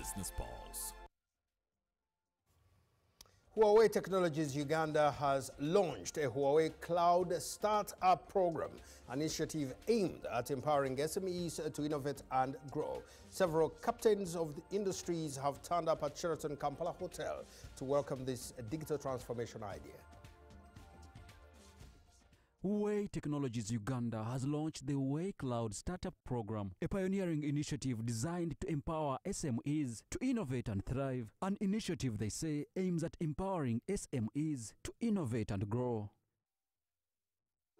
Business Pulse. Huawei Technologies Uganda has launched a Huawei Cloud Startup Program, an initiative aimed at empowering SMEs to innovate and grow. Several captains of the industries have turned up at Sheraton Kampala Hotel to welcome this digital transformation idea. Huawei Technologies Uganda has launched the Huawei Cloud Startup Program, a pioneering initiative designed to empower SMEs to innovate and thrive. An initiative, they say, aims at empowering SMEs to innovate and grow.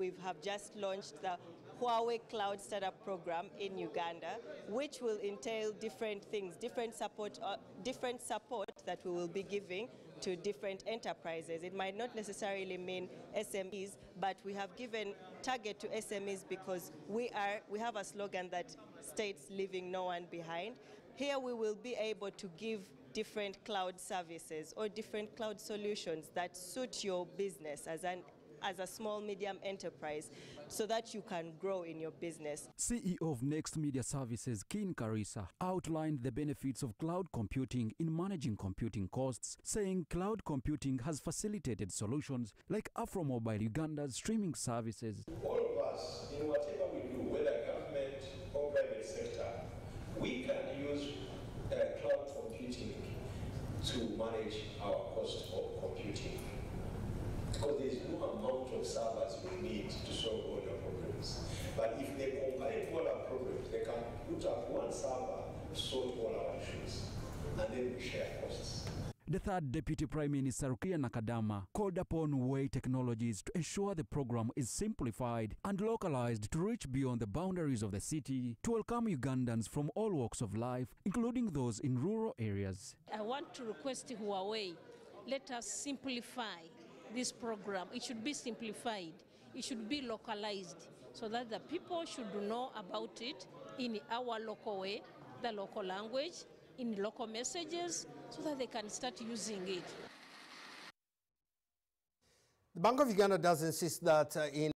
We have just launched the Huawei Cloud Startup Program in Uganda, which will entail different things, different support, uh, different support that we will be giving to different enterprises. It might not necessarily mean SMEs, but we have given target to SMEs because we are we have a slogan that states leaving no one behind. Here we will be able to give different cloud services or different cloud solutions that suit your business as an as a small medium enterprise so that you can grow in your business. CEO of Next Media Services, Kin Kariisa, outlined the benefits of cloud computing in managing computing costs, saying cloud computing has facilitated solutions like Afromobile Uganda's streaming services. All of us, in whatever we do, whether government or private sector, we can use uh, cloud computing to manage our cost of computing because there is no amount of servers we need to solve all your problems. But if they combine all our problems, they can put up one server to solve all our issues, and then we share costs. The third Deputy Prime Minister Rukia Nakadama called upon Huawei Technologies to ensure the program is simplified and localized to reach beyond the boundaries of the city to welcome Ugandans from all walks of life, including those in rural areas. I want to request Huawei, let us simplify this program. It should be simplified. It should be localized so that the people should know about it in our local way, the local language, in local messages, so that they can start using it. The Bank of Uganda does insist that uh, in